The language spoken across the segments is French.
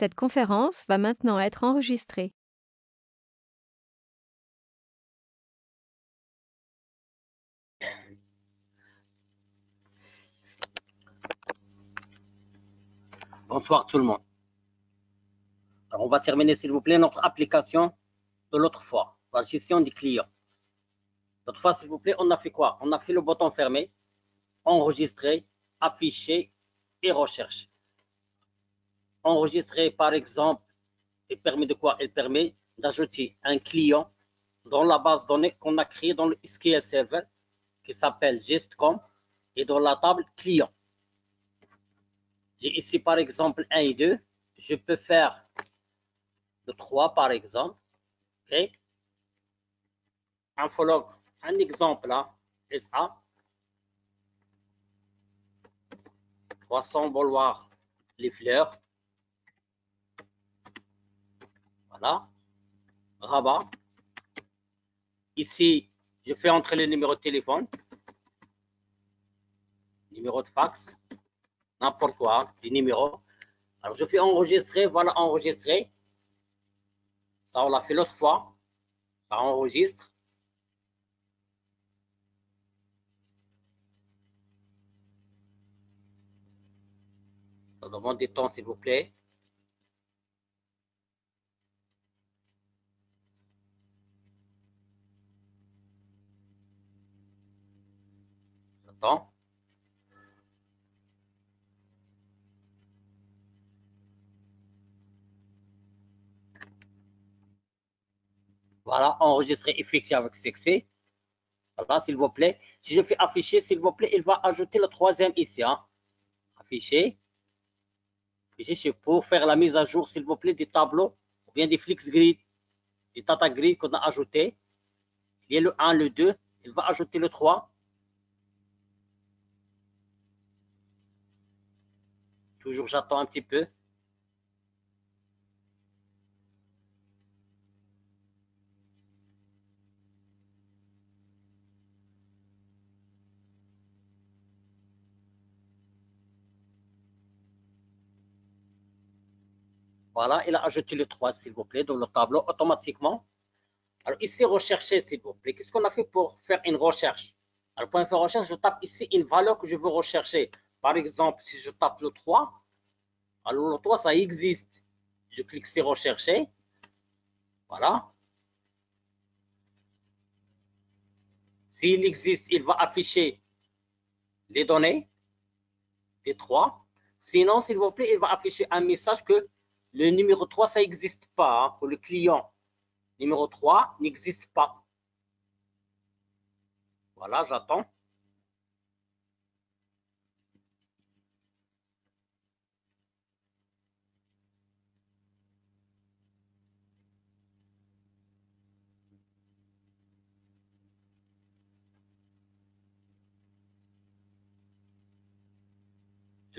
Cette conférence va maintenant être enregistrée. Bonsoir tout le monde. On va terminer, s'il vous plaît, notre application de l'autre fois, la gestion des clients. L'autre fois, s'il vous plaît, on a fait quoi? On a fait le bouton fermé, enregistrer, afficher et recherche. Enregistrer, par exemple, il permet de quoi Elle permet d'ajouter un client dans la base de données qu'on a créée dans le SQL Server qui s'appelle GestCom et dans la table client. J'ai ici par exemple 1 et 2. Je peux faire le 3 par exemple. OK? Infologue, un exemple là, SA. 300 boulevard les fleurs. Voilà. Rabat. Ici, je fais entrer le numéro de téléphone. Numéro de fax n'importe quoi, des numéros. Alors, je fais enregistrer, voilà, enregistrer. Ça, on l'a fait l'autre fois. Ça enregistre. Ça demande du temps, s'il vous plaît. Voilà, enregistrer effectué avec succès. Voilà, s'il vous plaît. Si je fais afficher, s'il vous plaît, il va ajouter le troisième ici. Hein. Afficher. Afficher pour faire la mise à jour, s'il vous plaît, des tableaux ou bien des flix grid, des data grid qu'on a ajouté. Il y a le 1, le 2. Il va ajouter le 3. Toujours, j'attends un petit peu. Voilà, il a ajouté le 3, s'il vous plaît, dans le tableau automatiquement. Alors ici, rechercher, s'il vous plaît. Qu'est-ce qu'on a fait pour faire une recherche? Alors pour faire recherche, je tape ici une valeur que je veux rechercher. Par exemple, si je tape le 3, alors le 3, ça existe. Je clique sur rechercher. Voilà. S'il existe, il va afficher les données des 3. Sinon, s'il vous plaît, il va afficher un message que le numéro 3, ça n'existe pas hein, pour le client. Numéro 3 n'existe pas. Voilà, j'attends.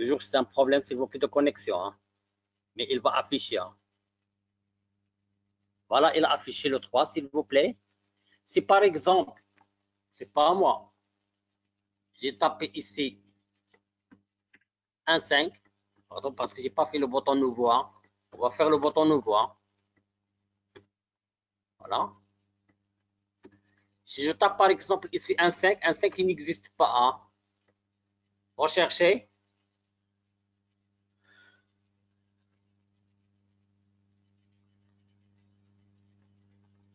Toujours, c'est un problème, s'il vous plaît, de connexion. Hein mais il va afficher. Hein. Voilà, il a affiché le 3, s'il vous plaît. Si par exemple, c'est pas moi, j'ai tapé ici un 5, pardon, parce que j'ai pas fait le bouton nouveau. Hein. On va faire le bouton nouveau. Voilà. Si je tape par exemple ici un 5, un 5 qui n'existe pas. Rechercher.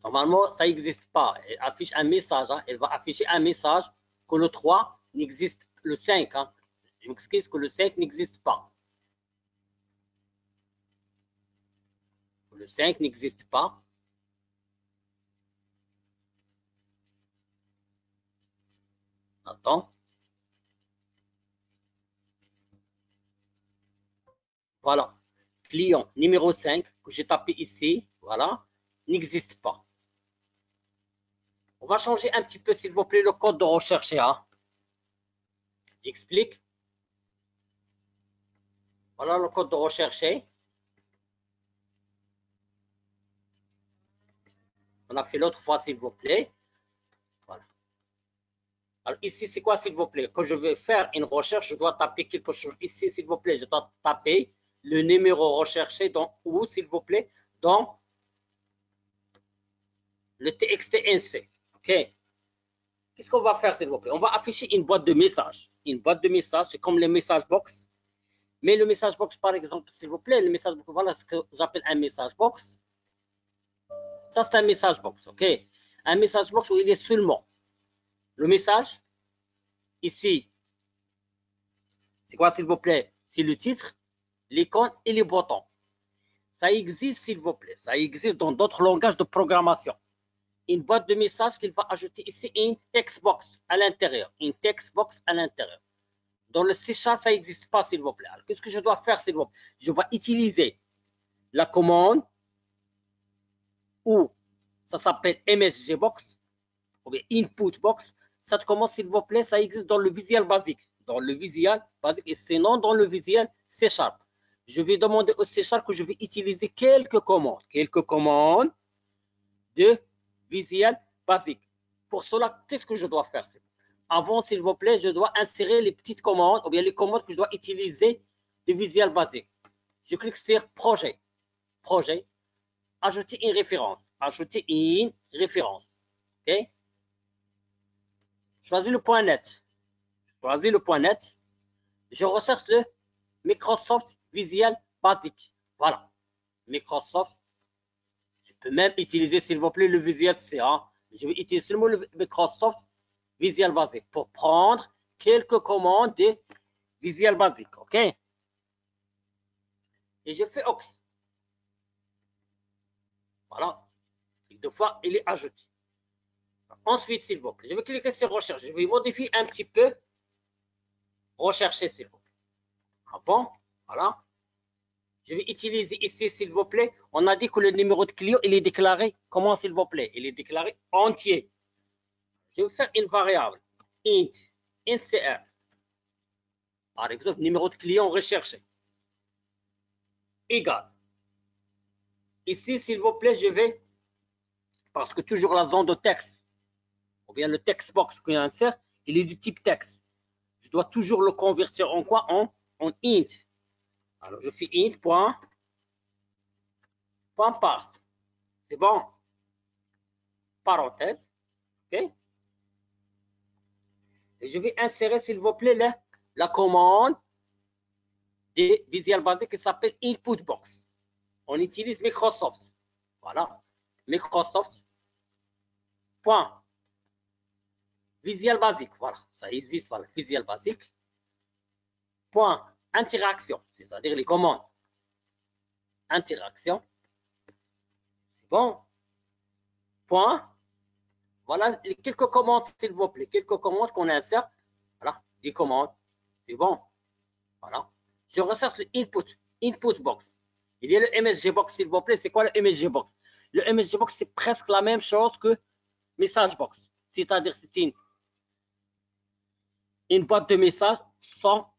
Normalement, ça n'existe pas. Elle affiche un message. Hein. Elle va afficher un message que le 3 n'existe, le 5. Hein. Je m'excuse que le 5 n'existe pas. Le 5 n'existe pas. Attends. Voilà. Client numéro 5 que j'ai tapé ici, voilà, n'existe pas. On va changer un petit peu, s'il vous plaît, le code de recherche. Hein. J'explique. Voilà le code de recherche. On a fait l'autre fois, s'il vous plaît. Voilà. Alors ici, c'est quoi, s'il vous plaît? Quand je vais faire une recherche, je dois taper quelque chose. Ici, s'il vous plaît, je dois taper le numéro recherché dans où, s'il vous plaît, dans le TXT OK Qu'est-ce qu'on va faire, s'il vous plaît? On va afficher une boîte de messages. Une boîte de messages, c'est comme les message box. Mais le message box, par exemple, s'il vous plaît, le message box, voilà ce que j'appelle un message box. Ça, c'est un message box, OK? Un message box où il est seulement le message. Ici, c'est quoi, s'il vous plaît? C'est le titre, l'icône et les boutons. Ça existe, s'il vous plaît. Ça existe dans d'autres langages de programmation. Une boîte de messages qu'il va ajouter ici une text box à l'intérieur. Une text box à l'intérieur. Dans le C ça n'existe pas, s'il vous plaît. Qu'est-ce que je dois faire, s'il vous plaît? Je vais utiliser la commande ou ça s'appelle MSG box ou bien input box. Cette commande, s'il vous plaît, ça existe dans le Visual basique. Dans le Visual basique et sinon dans le Visual C Sharp. Je vais demander au C Sharp que je vais utiliser quelques commandes. Quelques commandes de Visual basique. Pour cela, qu'est-ce que je dois faire Avant, s'il vous plaît, je dois insérer les petites commandes ou bien les commandes que je dois utiliser de Visual basique. Je clique sur Projet. Projet. Ajouter une référence. Ajouter une référence. OK? Choisis le point net. Choisis le point net. Je recherche le Microsoft Visual Basic. Voilà. Microsoft peux même utiliser, s'il vous plaît, le Visual C. Je vais utiliser seulement le Microsoft Visual Basic pour prendre quelques commandes de Visual Basic. OK? Et je fais OK. Voilà. Deux fois, il est ajouté. Ensuite, s'il vous plaît, je vais cliquer sur Recherche. Je vais modifier un petit peu. Rechercher, s'il vous plaît. Ah bon? Voilà. Je vais utiliser ici, s'il vous plaît. On a dit que le numéro de client, il est déclaré. Comment, s'il vous plaît? Il est déclaré entier. Je vais faire une variable. int, ncr. Par exemple, numéro de client recherché. Égal. Ici, s'il vous plaît, je vais, parce que toujours la zone de texte, ou bien le text box qu'on insère, il est du type texte. Je dois toujours le convertir en quoi? En int. Alors, je fais int point, point parse. C'est bon. Parenthèse. OK? Et je vais insérer, s'il vous plaît, la, la commande de Visual Basic qui s'appelle Input Box. On utilise Microsoft. Voilà. Microsoft. Point. Visual Basic. Voilà. Ça existe. Voilà. Visual Basic. Point interaction, c'est-à-dire les commandes. Interaction. C'est bon. Point. Voilà quelques commandes, s'il vous plaît. Quelques commandes qu'on insère. Voilà, des commandes. C'est bon. Voilà. Je recherche le input, input box. Il y a le MSG box, s'il vous plaît. C'est quoi le MSG box? Le MSG box, c'est presque la même chose que message box. C'est-à-dire, c'est une, une boîte de messages sans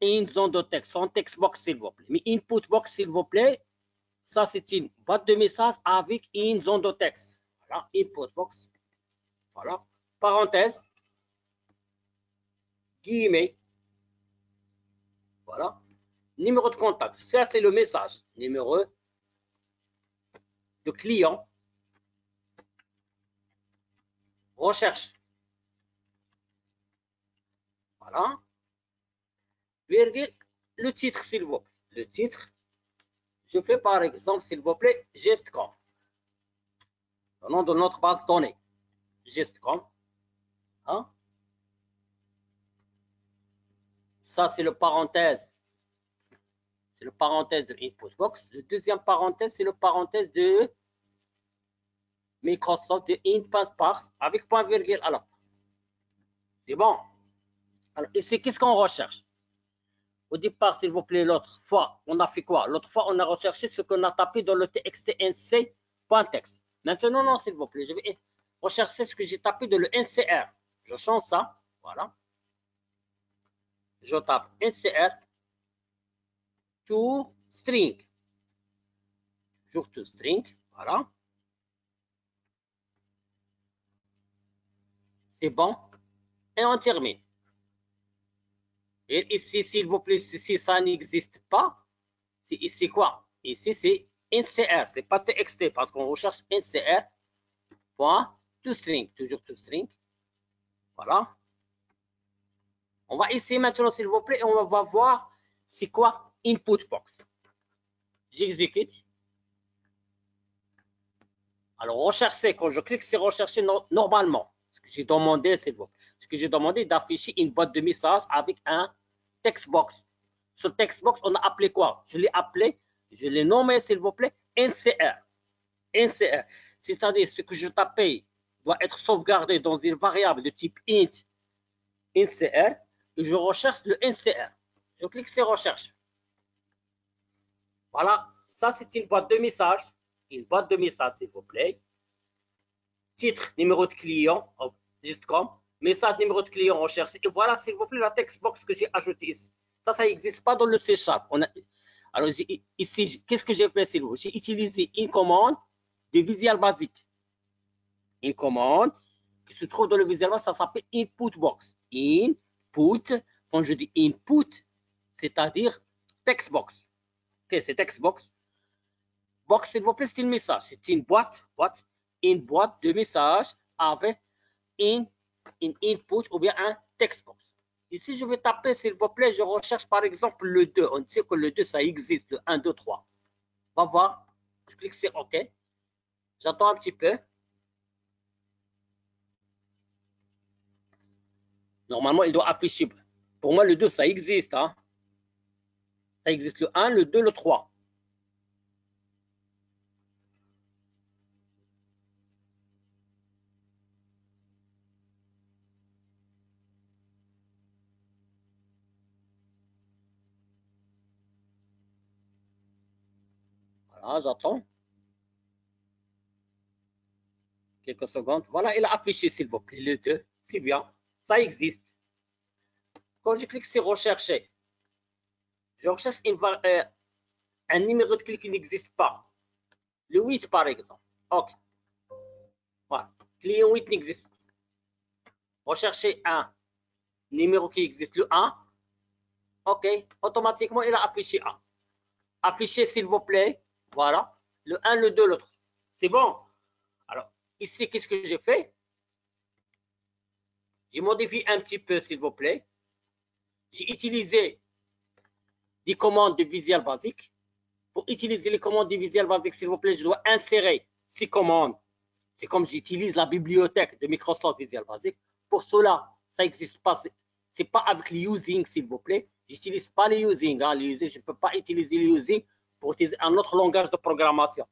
une zone de texte, sans text box, s'il vous plaît. Mais input box, s'il vous plaît, ça, c'est une boîte de message avec une zone de texte. Voilà, input box. Voilà, parenthèse, guillemets. Voilà, numéro de contact. Ça, c'est le message. Numéro de client. Recherche. Voilà virgule, le titre, s'il vous plaît. Le titre, je fais par exemple, s'il vous plaît, gestcom. Le nom de notre base de données. Gestcom. Hein? Ça, c'est le parenthèse. C'est le parenthèse de box. Le deuxième parenthèse, c'est le parenthèse de Microsoft de input avec point virgule à la C'est bon. Alors, ici, qu'est-ce qu'on recherche? Au départ, s'il vous plaît, l'autre fois, on a fait quoi? L'autre fois, on a recherché ce qu'on a tapé dans le txtnc.text. Maintenant, non, s'il vous plaît, je vais rechercher ce que j'ai tapé dans le ncr. Je change ça. Voilà. Je tape ncr to string. Toujours to string. Voilà. C'est bon. Et on termine. Et ici, s'il vous plaît, si ça n'existe pas, C'est ici quoi? Ici, c'est NCR, c'est pas TXT parce qu'on recherche NCR. Point, string, toujours string. Voilà. On va essayer maintenant, s'il vous plaît, on va voir c'est quoi input box. J'exécute. Alors, rechercher, quand je clique, c'est rechercher normalement. Ce que j'ai demandé, c'est Ce que j'ai demandé d'afficher une boîte de message avec un text box. Ce text box, on a appelé quoi? Je l'ai appelé, je l'ai nommé, s'il vous plaît, NCR. NCR. C'est-à-dire, ce que je tapais doit être sauvegardé dans une variable de type int NCR et je recherche le NCR. Je clique sur recherche. Voilà, ça c'est une boîte de message. Une boîte de message, s'il vous plaît. Titre, numéro de client, oh, juste comme. Message, numéro de client, recherche. Et voilà, s'il vous plaît, la text box que j'ai ajoutée ici. Ça, ça n'existe pas dans le C Sharp. Alors ici, qu'est-ce que j'ai fait, plaît? J'ai utilisé une commande de Visual Basic. Une commande qui se trouve dans le Visual Basic, ça s'appelle Input Box. Input, quand je dis input, c'est-à-dire text box. Ok, c'est text box. Box, s'il vous plaît, c'est un message. C'est une boîte, boîte, une boîte de messages avec un input ou bien un text box. Ici, je vais taper, s'il vous plaît, je recherche par exemple le 2. On sait que le 2, ça existe, le 1, 2, 3. On va voir. Je clique sur OK. J'attends un petit peu. Normalement, il doit afficher. Pour moi, le 2, ça existe. Hein. Ça existe le 1, le 2, le 3. Voilà, j'attends. Quelques secondes. Voilà, il a affiché, s'il vous plaît, le 2. C'est bien. Ça existe. Quand je clique sur rechercher, je recherche euh, un numéro de clic qui n'existe pas. Le 8, par exemple. OK. Voilà. Client 8 n'existe pas. Rechercher un numéro qui existe, le 1. OK. Automatiquement, il a affiché 1. Afficher, s'il vous plaît. Voilà. Le 1, le 2, le 3. C'est bon. Alors, ici, qu'est-ce que j'ai fait? J'ai modifié un petit peu, s'il vous plaît. J'ai utilisé des commandes de Visual Basic. Pour utiliser les commandes de Visual Basic, s'il vous plaît, je dois insérer ces commandes. C'est comme j'utilise la bibliothèque de Microsoft Visual Basic. Pour cela, ça n'existe pas. C'est pas avec les using, s'il vous plaît. J'utilise pas les using. Hein. Using je ne peux pas utiliser les using pour utiliser un autre langage de programmation.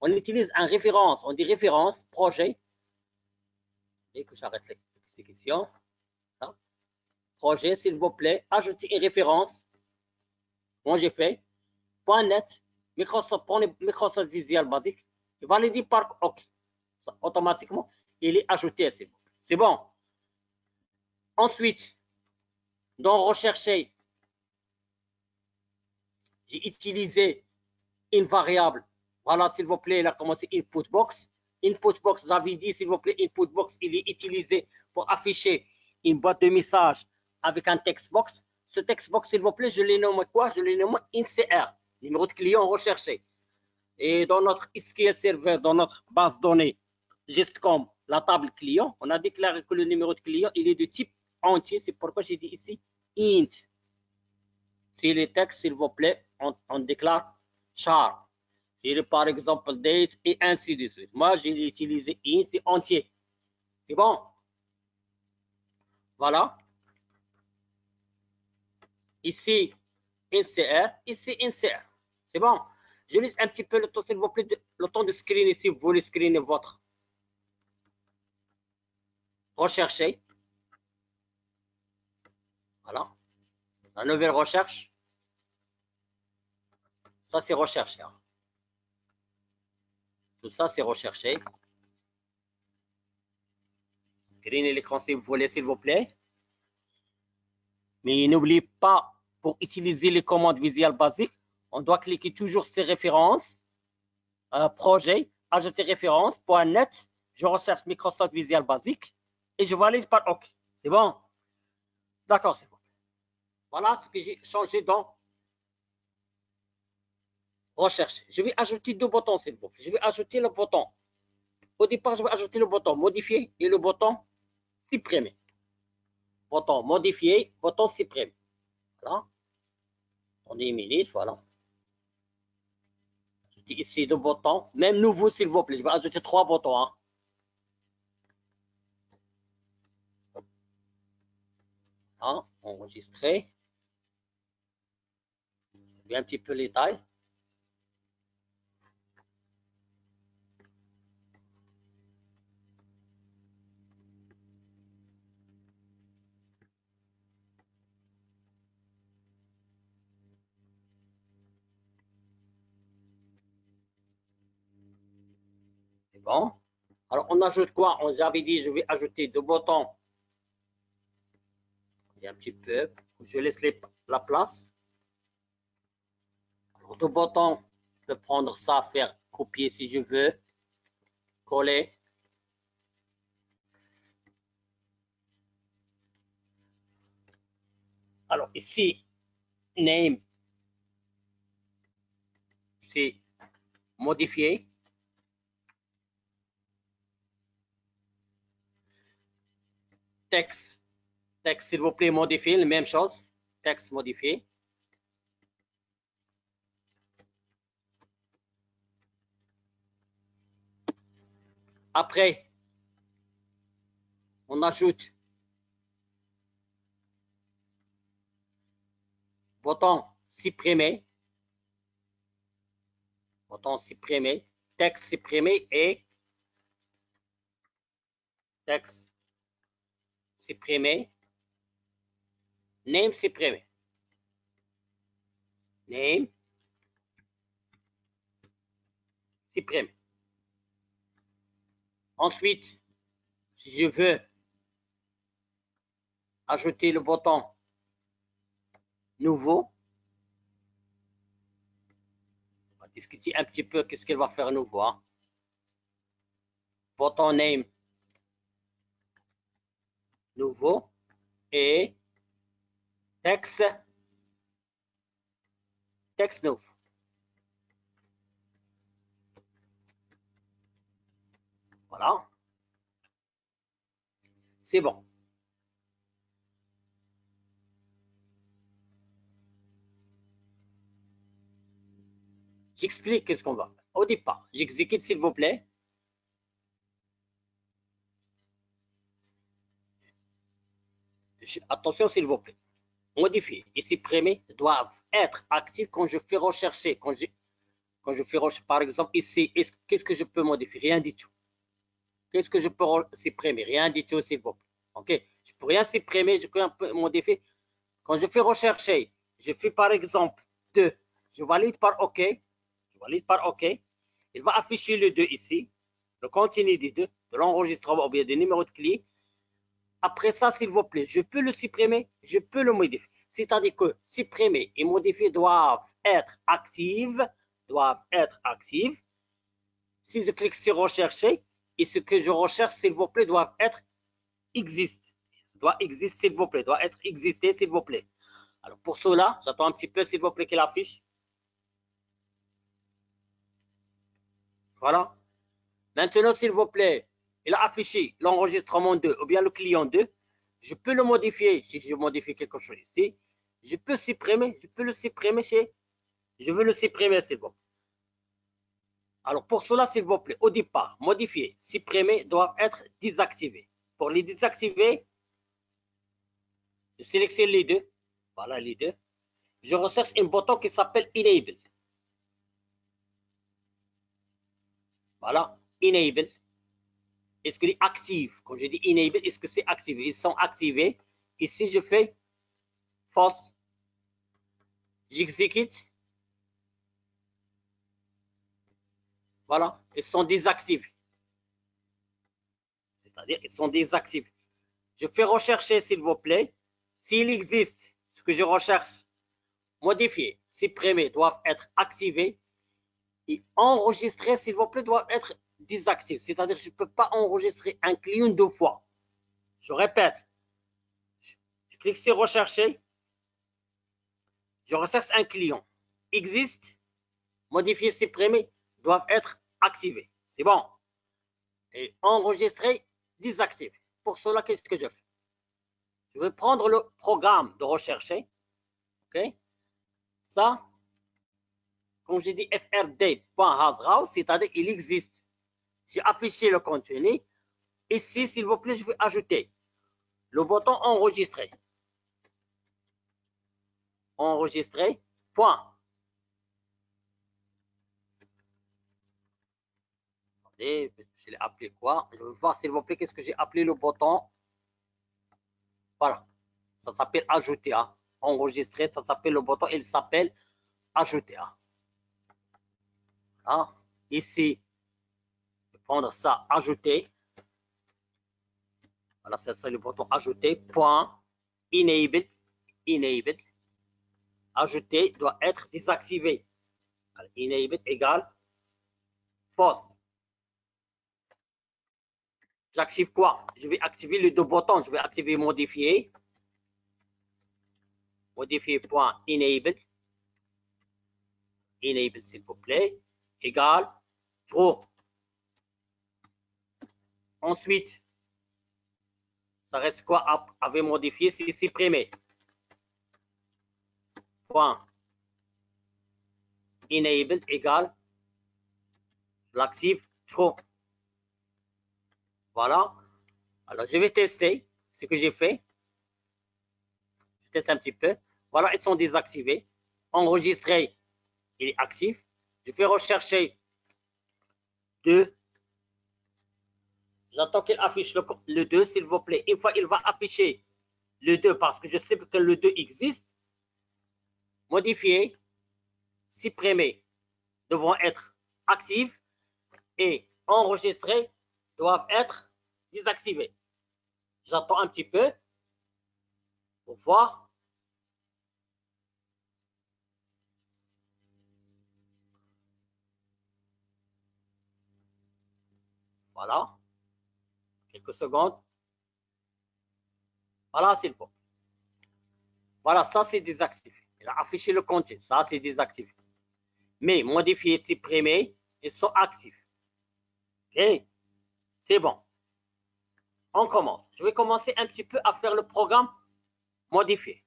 On utilise un référence. On dit référence, projet. Et que j'arrête questions. Hein? Projet, s'il vous plaît. Ajouter une référence moi, j'ai fait .NET, Microsoft, Microsoft Visual Basic, validé par OK. automatiquement, il est ajouté. C'est bon. Ensuite, dans rechercher, j'ai utilisé une variable. Voilà, s'il vous plaît, il a commencé input box. Input box, j'avais dit, s'il vous plaît, input box, il est utilisé pour afficher une boîte de messages avec un text box. Ce text box, s'il vous plaît, je l'ai nommé quoi? Je l'ai nommé INCR, numéro de client recherché. Et dans notre SQL Server, dans notre base de données, juste comme la table client, on a déclaré que le numéro de client, il est de type entier. C'est pourquoi j'ai dit ici int. Si les textes, s'il vous plaît, on, déclare char. Par exemple date et ainsi de suite. Moi, j'ai utilisé int, c'est entier. C'est bon? Voilà. Ici, NCR. Ici, NCR. C'est bon? Je laisse un petit peu le temps, s'il vous plaît, le temps de screener si vous voulez screener votre. Rechercher. Voilà. La nouvelle recherche. Ça, c'est recherché. Hein. Tout ça, c'est recherché. Screenez l'écran si vous voulez, s'il vous plaît. Mais n'oubliez pas, pour utiliser les commandes Visual Basic, on doit cliquer toujours sur références, euh, projet, ajouter référence, point net, je recherche Microsoft Visual Basic et je valide par OK. C'est bon? D'accord, c'est bon. Voilà ce que j'ai changé dans recherche. Je vais ajouter deux boutons, s'il vous plaît. Je vais ajouter le bouton. Au départ, je vais ajouter le bouton modifier et le bouton supprimer. Bouton modifier, bouton supprimer. Voilà. On est une voilà. Ajouter ici deux boutons. Même nouveau, s'il vous plaît. Je vais ajouter trois boutons. Hein. Hein, enregistrer. un petit peu les tailles. Alors, on ajoute quoi? On avait dit, je vais ajouter deux boutons un petit peu. Je laisse la place. Alors, deux boutons, je peux prendre ça, faire copier si je veux, coller. Alors ici, name, c'est modifier. Texte, Texte, s'il vous plaît, modifier, la même chose. Texte modifié. Après, on ajoute bouton supprimer, bouton supprimer, texte supprimé et texte supprimé name supprimé. Name supprimé. Ensuite, si je veux ajouter le bouton nouveau, on va discuter un petit peu qu'est-ce qu'elle va faire nouveau. Hein. Bouton name nouveau et texte, texte nouveau. Voilà. C'est bon. J'explique qu'est-ce qu'on va. Au départ, j'exécute s'il vous plaît. Attention s'il vous plaît modifier et supprimer doivent être actifs quand je fais rechercher. Quand je, quand je fais rechercher, par exemple, ici, qu'est-ce que je peux modifier? Rien du tout. Qu'est-ce que je peux supprimer? Rien du tout, s'il vous plaît. OK? Je peux rien supprimer, je peux un peu modifier. Quand je fais rechercher, je fais par exemple 2. Je valide par OK. Je valide par OK. Il va afficher le 2 ici, le contenu des deux, de l'enregistrement ou bien des numéros de clé. Après ça, s'il vous plaît, je peux le supprimer, je peux le modifier. C'est-à-dire que supprimer et modifier doivent être actives, doivent être actives. Si je clique sur rechercher, et ce que je recherche, s'il vous plaît, doit être existe. Doit exister, s'il vous plaît, doit être existé, s'il vous plaît. Alors pour cela, j'attends un petit peu, s'il vous plaît, qu'il affiche. Voilà. Maintenant, s'il vous plaît, il a affiché l'enregistrement 2 ou bien le client 2, je peux le modifier si je modifie quelque chose ici. Je peux supprimer, je peux le supprimer chez, je veux le supprimer, c'est bon. Alors pour cela, s'il vous plaît, au départ, modifier, supprimer doivent être désactivés. Pour les désactiver, je sélectionne les deux. Voilà les deux. Je recherche un bouton qui s'appelle Enable. Voilà, Enable. Est-ce qu'il est actif? Quand je dis enable, est-ce que c'est activé Ils sont activés. Et si je fais false, j'exécute. Voilà, ils sont désactivés. C'est-à-dire, ils sont désactivés. Je fais rechercher, s'il vous plaît. S'il existe, ce que je recherche, modifier, supprimer, doivent être activés. Et enregistrer, s'il vous plaît, doivent être désactive. C'est-à-dire je ne peux pas enregistrer un client deux fois. Je répète. Je clique sur rechercher. Je recherche un client. Existe. modifier, supprimer doivent être activés. C'est bon. Et enregistrer, désactiver. Pour cela, qu'est-ce que je fais? Je vais prendre le programme de rechercher. OK? Ça, comme j'ai dit, frd.hasRouse, c'est-à-dire il existe. J'ai affiché le contenu. Ici, s'il vous plaît, je vais ajouter le bouton enregistrer. Enregistrer, point. Attendez, je l'ai appelé quoi? Je vais voir s'il vous plaît qu'est-ce que j'ai appelé le bouton. Voilà. Ça s'appelle ajouter. Hein. Enregistrer, ça s'appelle le bouton. Il s'appelle ajouter. Hein. Ici, je vais prendre ça, ajouter. Voilà, c'est le bouton ajouter. Point. Enable. Enable. Ajouter doit être désactivé. enable égale false. J'active quoi? Je vais activer les deux boutons. Je vais activer modifier. Modifier point enable. Enable, s'il vous plaît. Égal true. Ensuite, ça reste quoi Avait modifié, c'est supprimé. Point. Enabled égale. L'active true. Voilà. Alors, je vais tester ce que j'ai fait. Je teste un petit peu. Voilà, ils sont désactivés. Enregistré, il est actif. Je vais rechercher 2. J'attends qu'il affiche le, 2, s'il vous plaît. Une fois, il va afficher le 2 parce que je sais que le 2 existe. Modifier, supprimer devront être actifs et enregistrer doivent être désactivé. J'attends un petit peu pour voir. Voilà. Quelques secondes. Voilà, c'est bon. Voilà, ça c'est désactivé. Il a affiché le contenu. Ça c'est désactivé. Mais modifier, supprimer, ils sont actifs. OK? C'est bon on commence. Je vais commencer un petit peu à faire le programme modifié.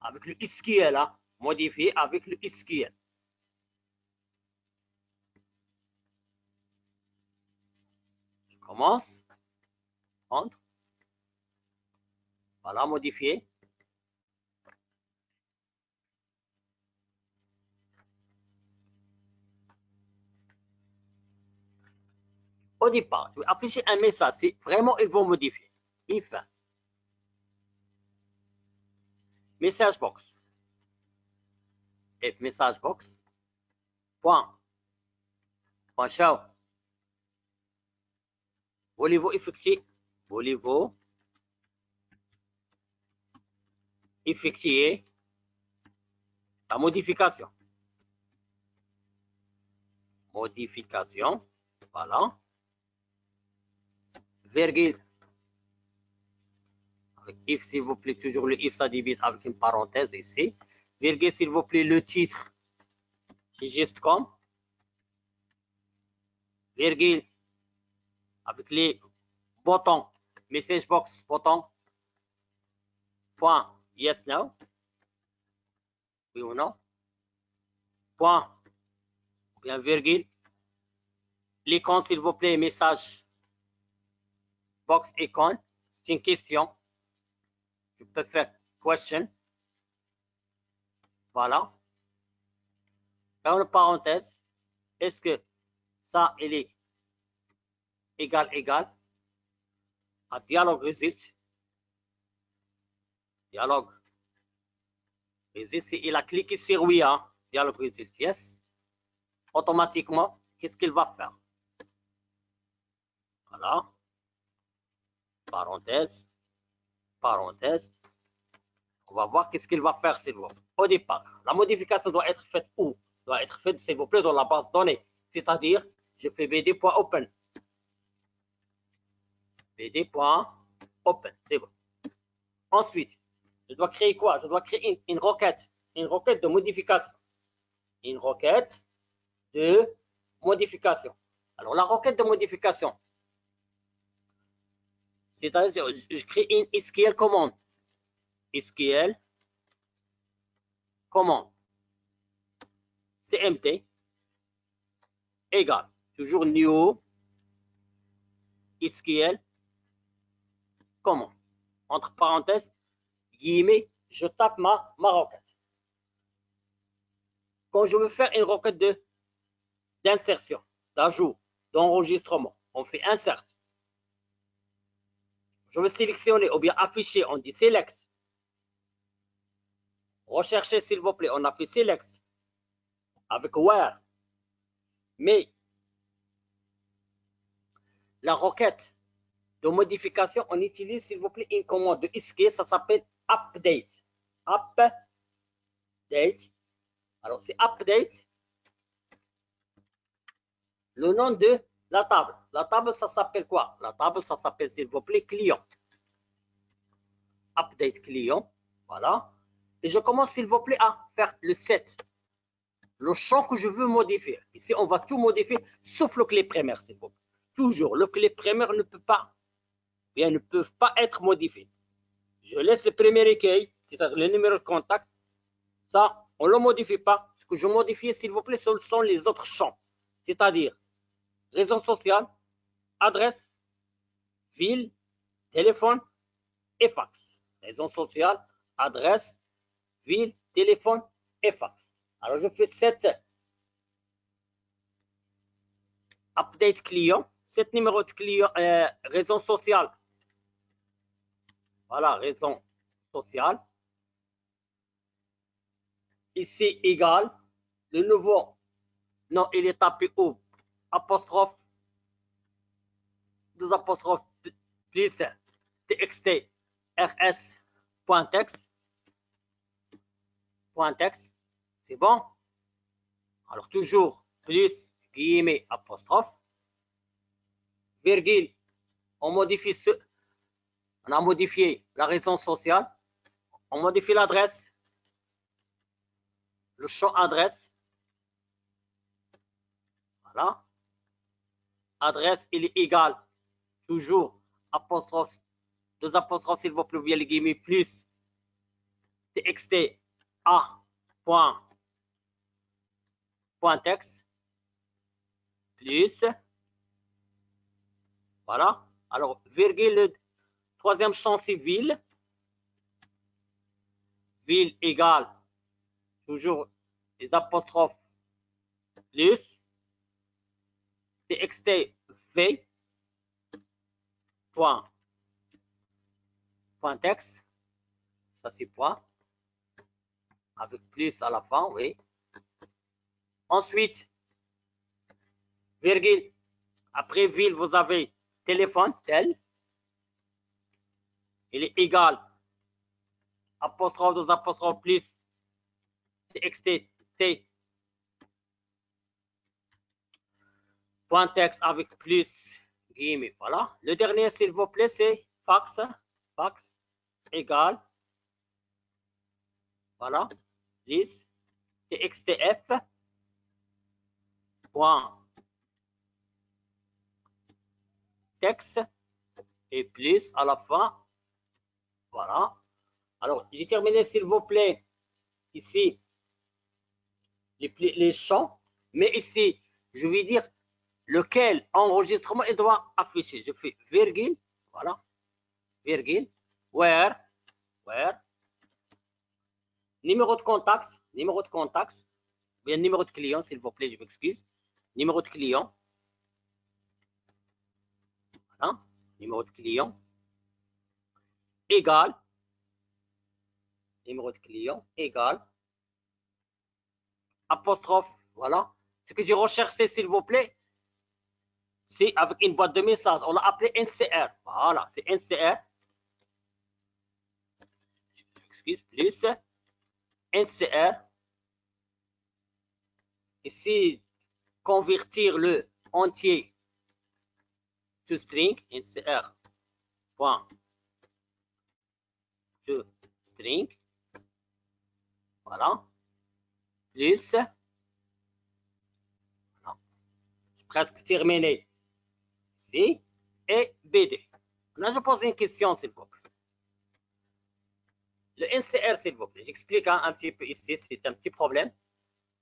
Avec le SQL, hein. modifié avec le SQL. Commence. Entre. Voilà, modifié. au départ, je vais afficher un message. Si vraiment ils vont modifier. If message box. If message box. Point. Point show. Effectuer? Voulez-vous effectuer la modification? Modification. Voilà virgule. Avec if, s'il vous plaît, toujours le if, ça divise avec une parenthèse ici. Virgule, s'il vous plaît, le titre. Juste comme. Virgule. Avec les boutons. Message box, bouton. Point. Yes, no. Oui ou non. Point. Bien, virgule. L'icône, s'il vous plaît, message box icon, c'est une question. Tu peux faire question. Voilà. Dans la parenthèse, est-ce que ça, il est égal, égal à dialogue result? Dialogue result, il a cliqué sur oui, hein? dialogue result, yes. Automatiquement, qu'est-ce qu'il va faire? Voilà parenthèse, parenthèse. On va voir qu'est-ce qu'il va faire, s'il vous plaît. Au départ, la modification doit être faite où? Doit être faite, s'il vous plaît, dans la base de données. C'est-à-dire, je fais bd.open. bd.open, c'est bon. Ensuite, je dois créer quoi? Je dois créer une, requête, une requête de modification. une requête de modification. Alors, la requête de modification, c'est-à-dire, je crée une SQL commande. SQL commande. CMT égale, toujours new SQL commande. Entre parenthèses, guillemets, je tape ma, ma requête. Quand je veux faire une requête d'insertion, d'ajout, d'enregistrement, on fait insert. Je veux sélectionner ou bien afficher, on dit select. Rechercher, s'il vous plaît, on a fait select avec where. Mais la requête de modification, on utilise, s'il vous plaît, une commande de SQL, ça s'appelle update. Update. Alors, c'est update. Le nom de la table. La table, ça s'appelle quoi? La table, ça s'appelle, s'il vous plaît, client. Update client. Voilà. Et je commence, s'il vous plaît, à faire le set. Le champ que je veux modifier. Ici, on va tout modifier, sauf le clé primaire, s'il vous plaît. Toujours, le clé primaire ne peut pas, bien, ne peuvent pas être modifiés. Je laisse le premier écueil, c'est-à-dire le numéro de contact. Ça, on ne le modifie pas. Ce que je modifie, s'il vous plaît, ce sont les autres champs. C'est-à-dire raison sociale, adresse, ville, téléphone et fax. Raison sociale, adresse, ville, téléphone et fax. Alors, je fais cette update client, cet numéro de client, euh, raison sociale. Voilà, raison sociale. Ici, égal. Le nouveau, non, il est tapé où apostrophe, deux apostrophes, plus txt, rs, point texte, point texte, c'est bon. Alors toujours plus, guillemets, apostrophe, virgule, on modifie ce, on a modifié la raison sociale, on modifie l'adresse, le champ adresse, voilà. Adresse, il est égal, toujours, apostrophe, deux apostrophes, s'il vous plaît, bien les guillemets, plus txt a point, point plus, voilà. Alors, virgule, le troisième champ, c'est ville. Ville égale, toujours des apostrophes, plus, txt v. Point. Point texte ça c'est point. Avec plus à la fin oui. Ensuite virgule. Après ville vous avez téléphone tel il est égal apostrophe deux apostrophes plus txt t point avec plus guillemets. Voilà. Le dernier, s'il vous plaît, c'est fax. Fax égal. Voilà. List txtf point texte et plus à la fin. Voilà. Alors, j'ai terminé, s'il vous plaît, ici, les, champs. Mais ici, je vais dire lequel enregistrement il doit afficher. Je fais virgule, voilà, virgule, where, where, numéro de contact, numéro de contact, bien numéro de client, s'il vous plaît, je m'excuse, numéro de client, voilà, numéro de client, égal, numéro de client, égal, apostrophe, voilà. Ce que je recherche, s'il vous plaît, c'est avec une boîte de message. On l'a appelé NCR. Voilà, c'est NCR. Excuse, plus. NCR. Ici, convertir le entier to string, NCR. Point string. Voilà. Plus. Voilà. C'est presque terminé. Ici. Et BD. Là, je pose une question, s'il vous plaît. Le NCR, s'il vous plaît. J'explique un petit peu ici, c'est un petit problème.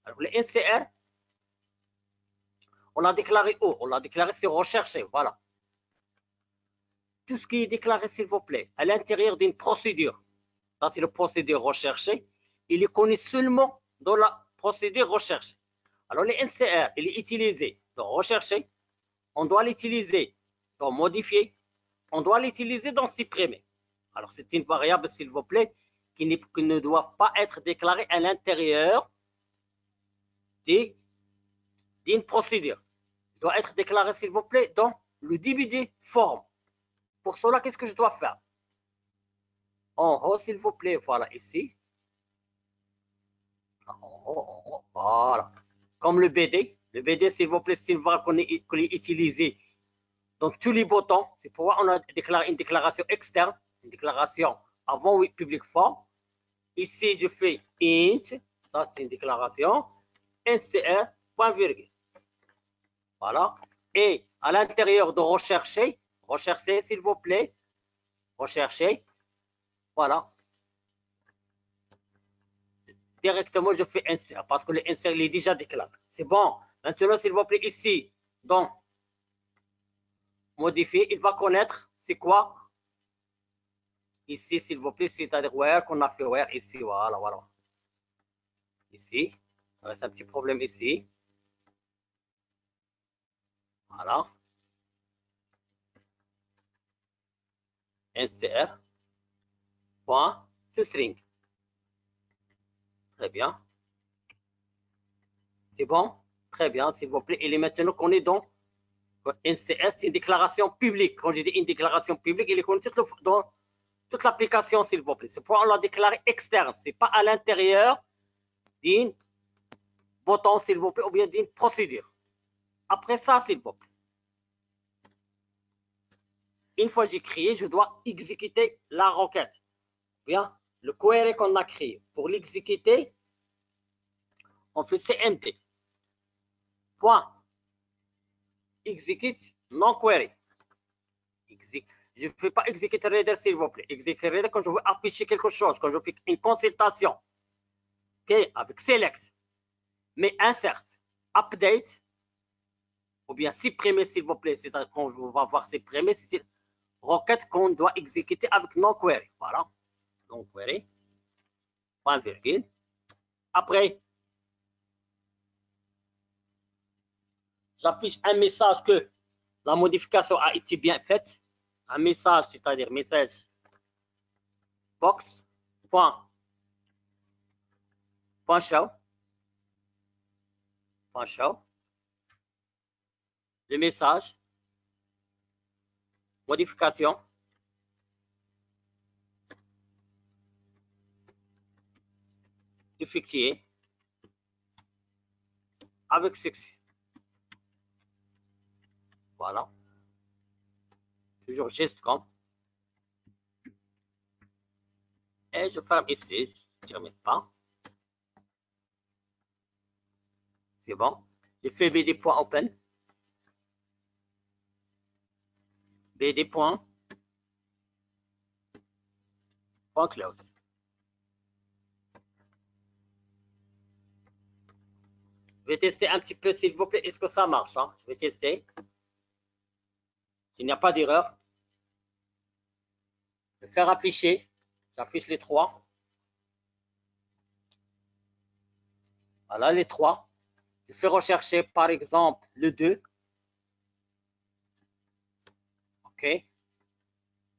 Alors, le NCR, on l'a déclaré où On l'a déclaré sur recherché, voilà. Tout ce qui est déclaré, s'il vous plaît, à l'intérieur d'une procédure, ça c'est la procédure recherchée, il est connu seulement dans la procédure recherchée. Alors, le NCR, il est utilisé dans rechercher, on doit l'utiliser dans modifier, on doit l'utiliser dans supprimer. Alors, c'est une variable, s'il vous plaît, qui, ne doit pas être déclarée à l'intérieur d'une procédure. Il doit être déclaré, s'il vous plaît, dans le DVD forme. Pour cela, qu'est-ce que je dois faire? En haut, s'il vous plaît, voilà, ici. En haut, en haut, voilà. Comme le BD. Le BD, s'il vous plaît, c'est une variable qu'on est, utilisée dans tous les boutons. C'est pourquoi on a déclaré une déclaration externe, une déclaration avant oui, public form. Ici, je fais int, ça c'est une déclaration, ncr. Voilà. Et à l'intérieur de rechercher, rechercher s'il vous plaît, rechercher, voilà. Directement, je fais insert parce que le insert il est déjà déclaré. C'est bon. Maintenant, s'il vous plaît, ici, donc, modifier, il va connaître c'est quoi? Ici, s'il vous plaît, c'est-à-dire where qu'on a fait where ici, voilà, voilà. Ici, ça reste un petit problème ici. Voilà. Insert. Point to string. Très bien. C'est bon? Très bien, s'il vous plaît. Est maintenant qu'on est dans NCS, une déclaration publique. Quand je dis une déclaration publique, il est connu dans toute l'application, s'il vous plaît. C'est pour on l'a déclaré externe. Ce n'est pas à l'intérieur d'un bouton, s'il vous plaît, ou bien d'une procédure. Après ça, s'il vous plaît. Une fois j'ai créé, je dois exécuter la requête. Bien, le query qu'on a créé. Pour l'exécuter, on fait CMD. Point. Execute non query. Je ne fais pas exécuter reader, s'il vous plaît. Exécuter reader quand je veux afficher quelque chose, quand je fais une consultation. OK, avec select. Mais insert, update, ou bien supprimer, s'il vous plaît. C'est-à-dire qu'on va voir supprimer, c'est requête qu'on doit exécuter avec non query. Voilà. Non query. Point virgule. Après, j'affiche un message que la modification a été bien faite. Un message, c'est-à-dire message box point, point show point show le message modification effectué avec succès voilà. Toujours geste comme. Et je ferme ici. Je ne termine pas. C'est bon. Je fais BD point open. BD point. Point close. Je vais tester un petit peu, s'il vous plaît. Est-ce que ça marche? Hein? Je vais tester. S'il n'y a pas d'erreur, je vais faire afficher. J'affiche les trois. Voilà les trois. Je fais rechercher par exemple le 2. OK.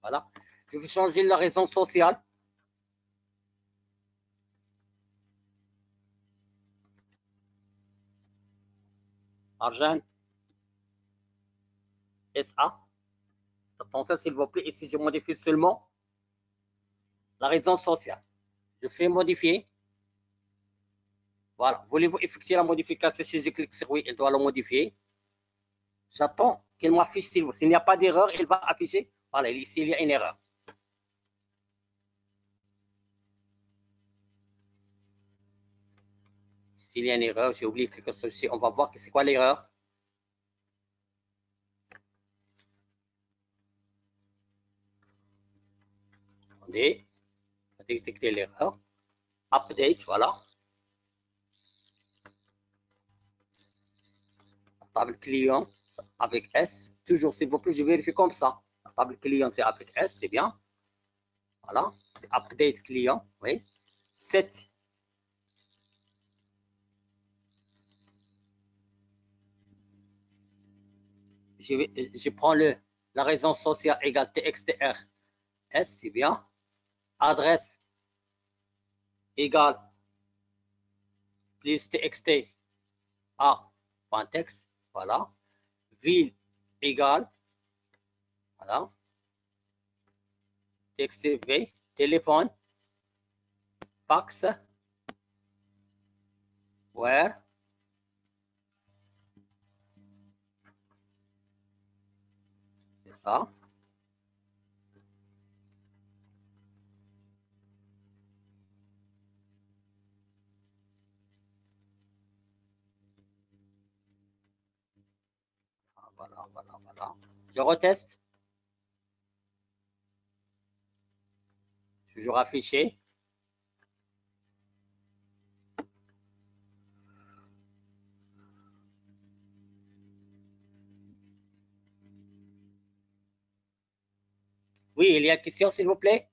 Voilà. Je vais changer la raison sociale. Argent. SA. Attention, s'il vous plaît, ici, je modifie seulement la raison sociale. Je fais modifier. Voilà. Voulez-vous effectuer la modification? Si je clique sur oui, il doit le modifier. J'attends qu'il m'affiche s'il n'y a pas d'erreur, il va afficher. Voilà, s'il y a une erreur. S'il y a une erreur, j'ai oublié quelque chose. On va voir que c'est quoi l'erreur. Attendez, on va détecter l'erreur. Update, voilà. table client avec S. Toujours, s'il vous plaît, je vérifie comme ça. La table client, c'est avec S, c'est bien. Voilà. C'est update client, oui. 7. Je, je prends le, la raison sociale égale TXTR. S, c'est bien. Adresse égale plus TXT A point texte. Voilà. Ville égale. Voilà. TXTV. Téléphone. Fax. Where. C'est ça. Je reteste. Toujours affiché. Oui, il y a une question, s'il vous plaît.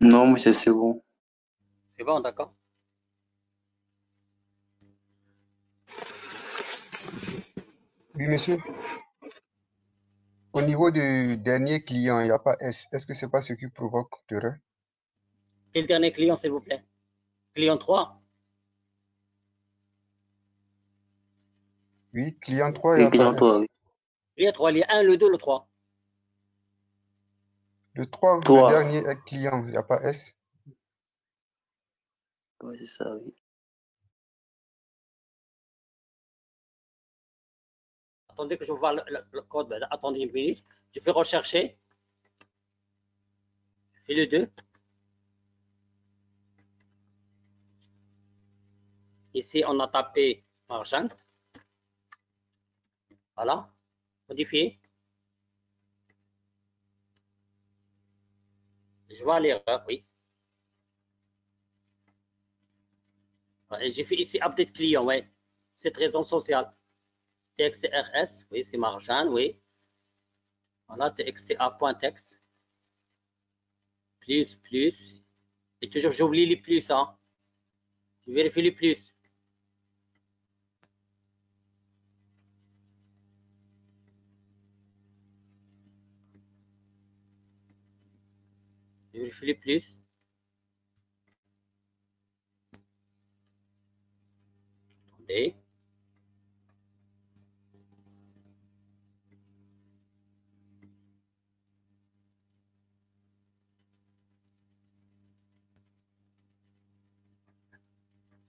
Non, monsieur, c'est bon. C'est bon, d'accord. Oui, monsieur. Au niveau du dernier client, il n'y a pas S. Est-ce que c'est pas ce qui provoque l'erreur? Quel dernier client, s'il vous plaît Client 3 Oui, client 3, il n'y Oui, client S. toi, oui. Il y a 3, il y a 1, le 2, le 3. Le 3, le Trois. dernier est client, il n'y a pas S. Oui, c'est ça, oui. Attendez que je vois le, code. Ben, Attendez une minute. Je fais rechercher. Fais le 2. Ici, on a tapé argent. Voilà. Modifier. Je vois l'erreur, oui. J'ai fait ici update client, ouais. Cette raison sociale. TXRS, oui, c'est Marjane, oui. Voilà, TXCA.text. Plus, plus. Et toujours, j'oublie les plus, hein. Je vérifie les plus. Je vérifie les plus. Attendez.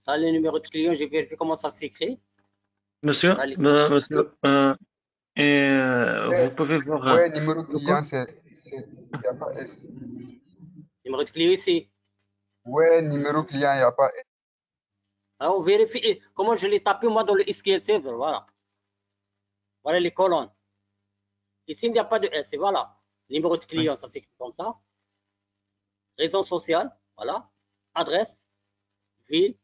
Ça, le numéro de client, j'ai vérifié comment ça s'écrit. Monsieur, euh, monsieur, euh, et, euh, Ouais. vous pouvez voir, Ouais, numéro client, c'est, c'est- il n'y a pas S. Numéro de client ici. Ouais, numéro client, il n'y a pas S. Alors, on vérifie comment je l'ai tapé moi dans le SQL Server. Voilà. Voilà les colonnes. Ici, il n'y a pas de S. Voilà. Numéro de client, ça s'écrit comme ça. Raison sociale. Voilà. Adresse. Ville.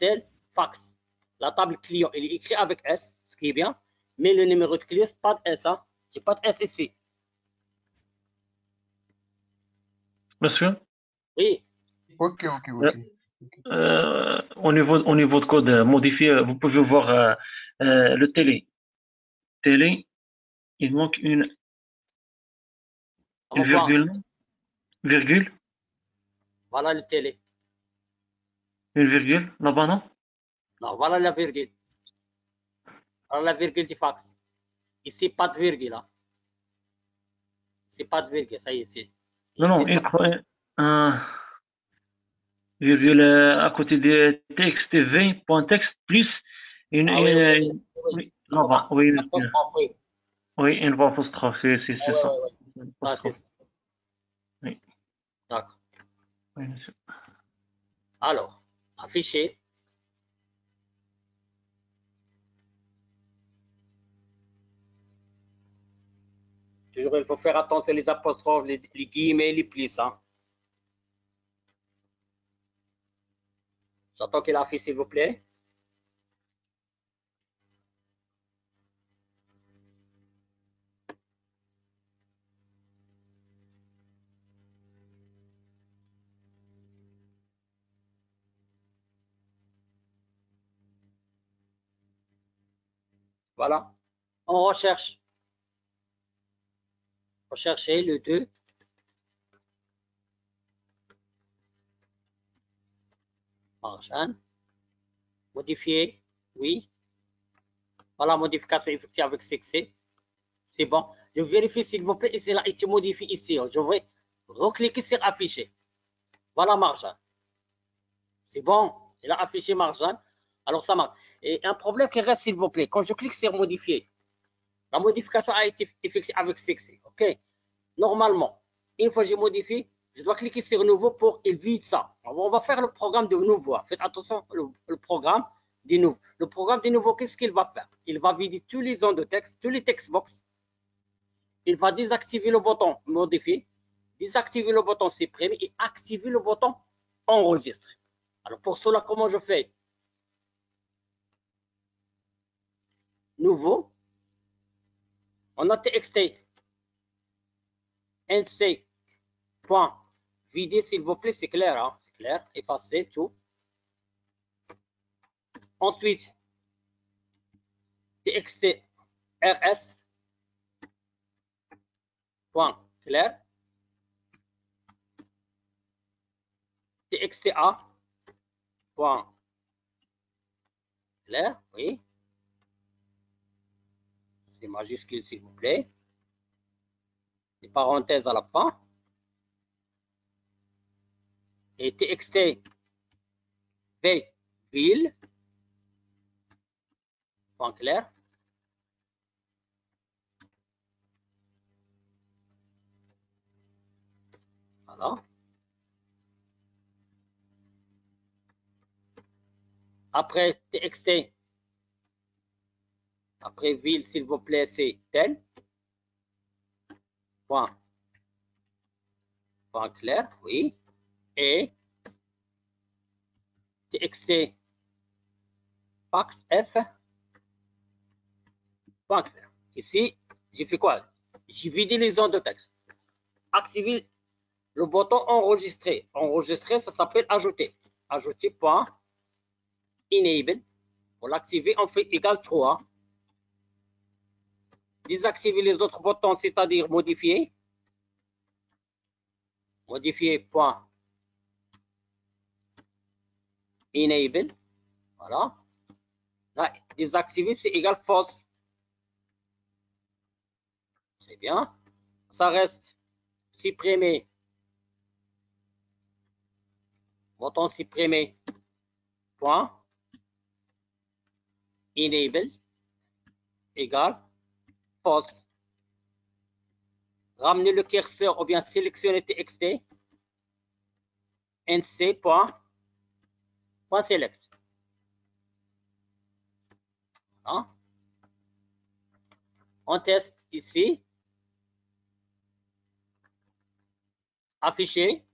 Tel. Fax. La table client, il est écrit avec S, ce qui est bien. Mais le numéro de client, c'est pas de S. Hein. J'ai pas de S ici. monsieur, Oui. Ok, ok, ok. euh, au niveau, au niveau de code euh, modifié, vous pouvez voir euh, euh, le télé. Télé, il manque une, une virgule, virgule, Voilà le télé. Une virgule, là-bas, non? Non, voilà la virgule. Voilà la virgule du fax. Ici, pas de virgule. Hein. C'est pas de virgule, ça y est. c'est- Non, non, ici, il faut un, virgule euh, à côté de txtv.text plus une, Ah oui, une- oui, une- oui. oui, là-bas, oui, oui. oui, une apostrophe, c'est Ah, ça. Une Ah, c'est ça. Oui. D'accord. Oui, monsieur. Alors, affiché. Toujours, il faut faire attention les apostrophes, les, les guillemets, les plis. Hein. J'attends qu'il affiche, s'il vous plaît. Voilà. On recherche. Rechercher le 2. Marjane. Modifier. Oui. Voilà, modification effectuée avec succès. C'est bon. Je vérifie s'il vous plaît et c'est là été modifié ici. Je vais recliquer sur afficher. Voilà Marjane. C'est bon. Il a affiché Marjane. Alors, ça marche. Et un problème qui reste, s'il vous plaît, quand je clique sur modifier, la modification a été effectuée avec succès. OK? Normalement, une fois que j'ai modifié, je dois cliquer sur nouveau pour éviter ça. on va faire le programme de nouveau. Faites attention, le, programme de nouveau. Le programme de nouveau, qu'est-ce qu'il va faire? Il va vider tous les zones de texte, tous les textbox. Il va désactiver le bouton modifier, désactiver le bouton supprimer et activer le bouton enregistrer. Alors pour cela, comment je fais? Nouveau. On a TXT. NC. Point. S'il vous plaît, c'est clair. Hein? C'est clair. Effacer tout. Ensuite, TXT RS. Point. Clair. TXTA. Point. Clair. Oui c'est majuscule s'il vous plaît. Des parenthèses à la fin. Et txt v ville. Point clair. Voilà. Après txt après ville, s'il vous plaît, c'est tel. Point. Point clair, oui. Et txt fax f. Point clair. Ici, j'ai fait quoi? J'ai vidé les zones de texte. Activer le bouton enregistrer. Enregistrer, ça s'appelle ajouter. Ajouter point enable. Pour l'activer, on fait égal 3 désactiver les autres boutons, c'est-à-dire modifier. Modifier point enable. Voilà. Là, désactiver, c'est égal false. Très bien. Ça reste supprimer. Bouton supprimer. Point. Enable. Égal false. Ramener le curseur ou bien sélectionner TXT. NC point, point. On teste ici. Afficher.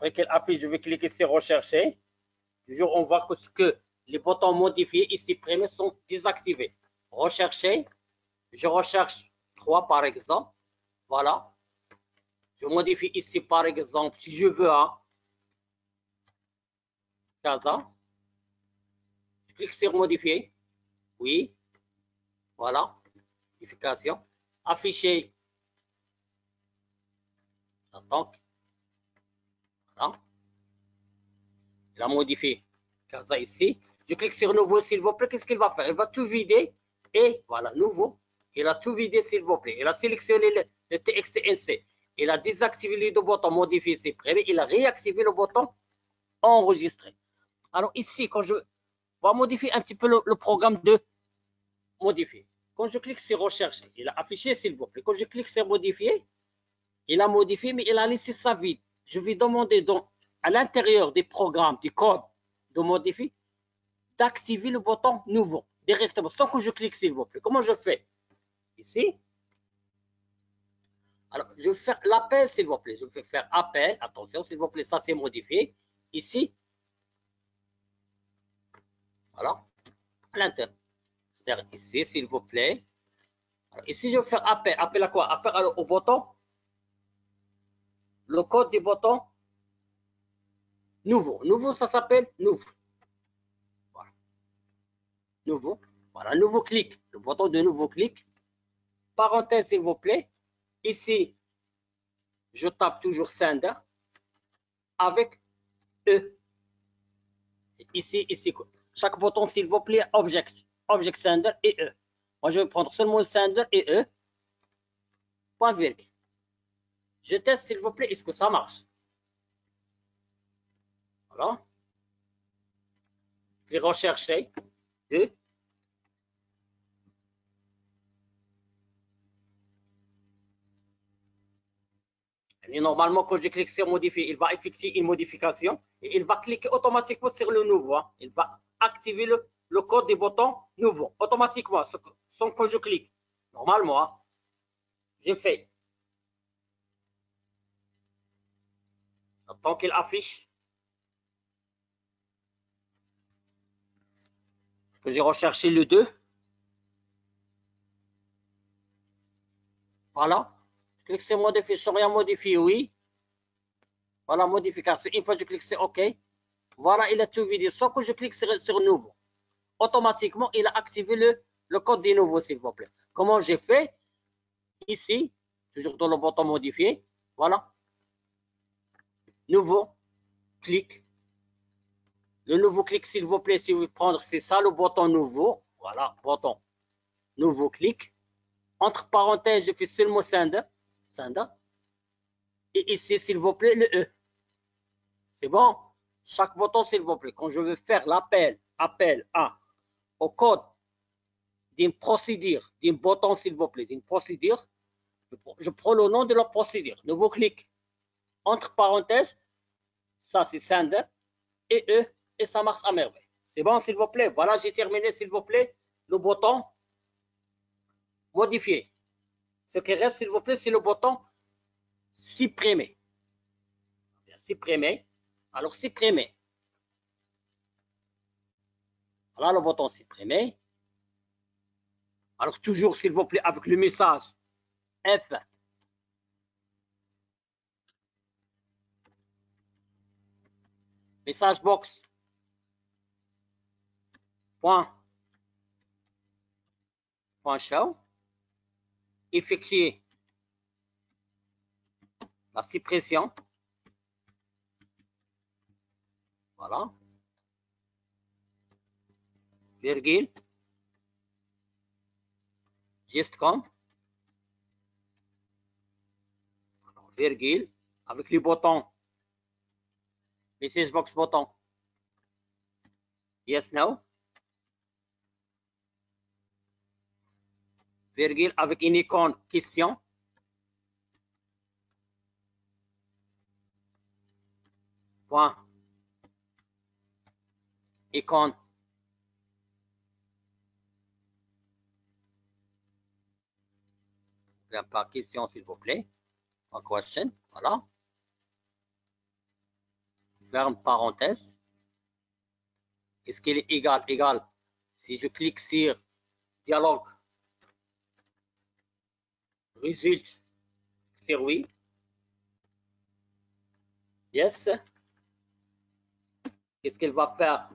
Après qu'elle affiche, je vais cliquer sur rechercher. Toujours, on voit que, les boutons modifiés ici supprimés sont désactivés. Rechercher. Je recherche 3 par exemple. Voilà. Je modifie ici par exemple, si je veux un Casa. Je clique sur modifier. Oui. Voilà. Modification. Afficher. J'attends il a modifié Casa ici. Je clique sur nouveau, s'il vous plaît. Qu'est-ce qu'il va faire? Il va tout vider. Et voilà, nouveau. Il a tout vidé, s'il vous plaît. Il a sélectionné le, TXNC. Il a désactivé les deux boutons modifier, supprimer. Il a réactivé le bouton enregistrer. Alors ici, quand je vais modifier un petit peu le, le programme de modifier. Quand je clique sur rechercher, il a affiché, s'il vous plaît. Quand je clique sur modifier, Il a modifié, mais il a laissé ça vide. Je vais demander donc à l'intérieur des programmes, du code de modifier, d'activer le bouton nouveau directement, sans que je clique s'il vous plaît. Comment je fais? Ici. Alors, je vais faire l'appel s'il vous plaît. Je vais faire appel. Attention s'il vous plaît, ça c'est modifié. Ici. Voilà. À l'intérieur. C'est-à-dire ici, s'il vous plaît. Ici, je vais faire appel. Appel à quoi? Appel au bouton. Le code du bouton nouveau. Nouveau, ça s'appelle nouveau. Voilà. Nouveau. Voilà, nouveau clic. Le bouton de nouveau clic. Parenthèse, s'il vous plaît. Ici, je tape toujours sender avec E. Ici, ici, chaque bouton, s'il vous plaît, object, object sender et E. Moi, je vais prendre seulement sender et E. Point virgule. Je teste, s'il vous plaît, est-ce que ça marche? Voilà. Puis rechercher. Deux. Et normalement, quand je clique sur modifier, il va effectuer une modification et il va cliquer automatiquement sur le nouveau. Hein. Il va activer le, code des boutons nouveau automatiquement sans que je clique. Normalement, hein. j'ai fait. Tant qu'il affiche, que j'ai recherché le 2. Voilà. Je clique sur modifier, sans rien modifier, oui. Voilà, modification. Une fois que je clique sur OK, voilà, il a tout vidé. Sans que je clique sur, sur nouveau. Automatiquement, il a activé le, le code des nouveaux, s'il vous plaît. Comment j'ai fait? Ici, toujours dans le bouton modifier. Voilà. Nouveau, clic. Le nouveau clic, s'il vous plaît, si vous prendre, c'est ça le bouton nouveau. Voilà, bouton nouveau clic. Entre parenthèses, je fais seulement. Sender. Et ici, s'il vous plaît, le E. C'est bon? Chaque bouton, s'il vous plaît. Quand je veux faire l'appel, appel à, au code d'une procédure, d'un bouton, s'il vous plaît, d'une procédure, je prends le nom de la procédure. Nouveau clic. Entre parenthèses, ça c'est sender et E et ça marche à merveille. C'est bon, s'il vous plaît? Voilà, j'ai terminé, s'il vous plaît, le bouton modifier. Ce qui reste, s'il vous plaît, c'est le bouton supprimer. Supprimer. Alors, supprimer. Voilà le bouton supprimer. Alors, toujours, s'il vous plaît, avec le message F. Message. Point. Point show. Effectuer la suppression. Voilà. Virgule. Geste comme. Virgule. Avec le bouton. Message box button. Yes, no? Virgule avec une icône question? Point. Icône. Par question, s'il vous plaît. En question. Voilà. Ferme parenthèse. Est-ce qu'il est égal? Égal. Si je clique sur dialogue, résulte sur oui. Yes. Qu'est-ce qu'il va faire?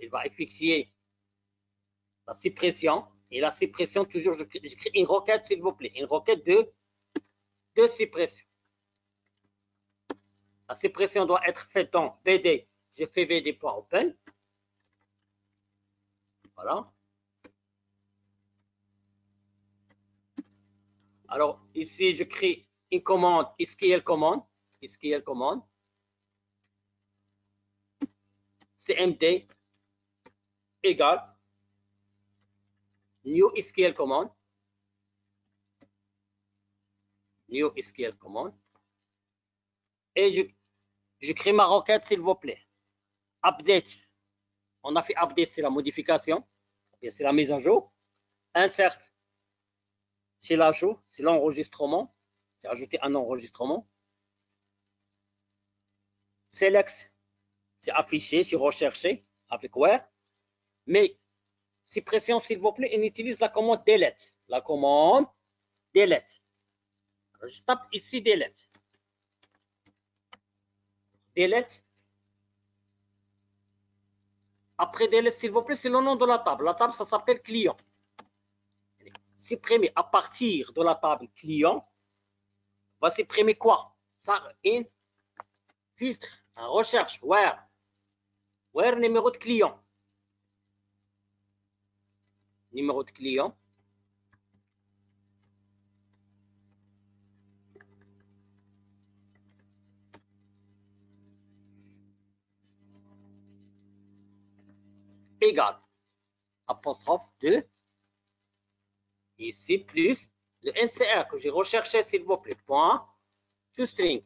Il va effectuer la suppression. Et la suppression, toujours, je crée une requête, s'il vous plaît. Une requête de, de suppression. La suppression doit être faite en VD. J'ai fait VD.open. Voilà. Alors, ici, je crée une commande, SQL commande, SQL commande. CMD égale new SQL commande. New SQL command. Et je, je crée ma requête, s'il vous plaît. Update. On a fait update, c'est la modification. C'est la mise à jour. Insert, c'est l'ajout, c'est l'enregistrement. C'est ajouter un enregistrement. Select, c'est afficher, c'est rechercher avec where. Mais suppression, s'il vous plaît, on utilise la commande delete. La commande delete. Je tape ici delete. Delete. Après delete, s'il vous plaît, c'est le nom de la table. La table, ça s'appelle client. Supprimer à partir de la table client. Va supprimer quoi? Ça, in, filtre, recherche, where. Where numéro de client. Numéro de client. Égal apostrophe 2 ici plus le NCR que j'ai recherché s'il vous plaît. Point. To string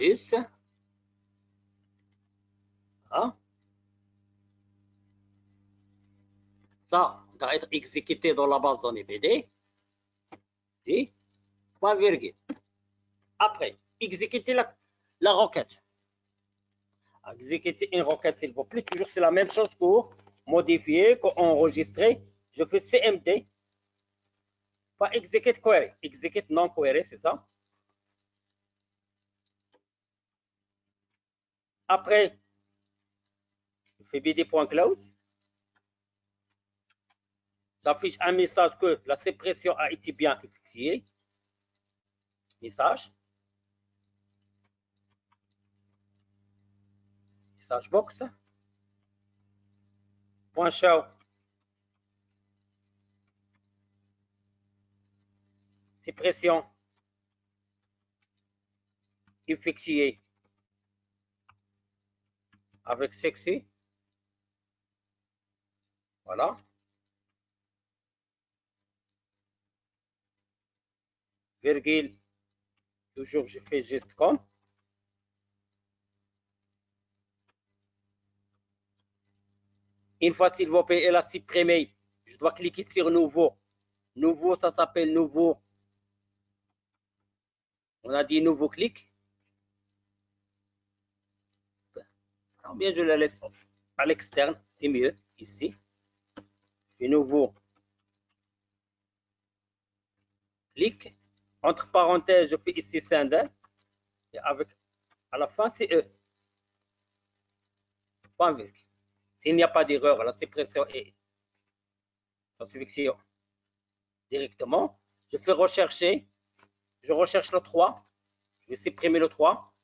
plus. Ah. ça doit être exécuté dans la base données BD ici point virgule. Après exécuter la la requête. Exécuter une requête, s'il vous plaît. Toujours, c'est la même chose pour modifier, enregistrer. Je fais CMD. Pas execute query. Execute non query, c'est ça. Après, je fais bd.close. Ça affiche un message que la suppression a été bien effectuée. Message. Message box. Point show. Suppression. Effectuée. Avec sexy. Voilà. Virgule. Toujours, je fais juste comme. Une fois, s'il vous plaît, elle a supprimé. Je dois cliquer sur Nouveau. Nouveau, ça s'appelle Nouveau. On a dit Nouveau clic. Bien, je la laisse à l'externe. C'est mieux, ici. Et Nouveau clic. Entre parenthèses, je fais ici Sender. Et avec, à la fin, c'est E. Point virgule. S'il n'y a pas d'erreur, la suppression est sans sélection directement. Je fais rechercher. Je recherche le 3. Je vais supprimer le 3.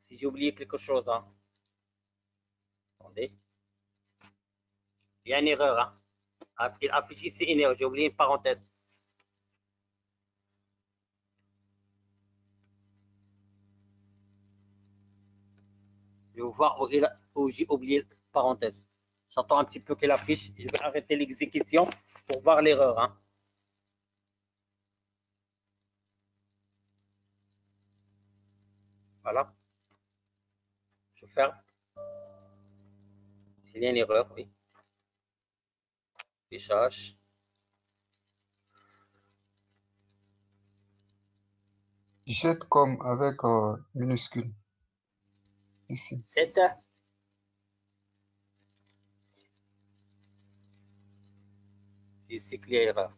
Si j'ai oublié quelque chose, hein. attendez. Il y a une erreur. Hein. Ah, il affiche ici une erreur. J'ai oublié une parenthèse. Vais voir j'ai oublié parenthèse. J'attends un petit peu qu'elle affiche. Je vais arrêter l'exécution pour voir l'erreur. Hein. Voilà. Je ferme. S'il y a une erreur, oui. Fichage. Jette comme avec euh, minuscule ici. C'est c'est clair.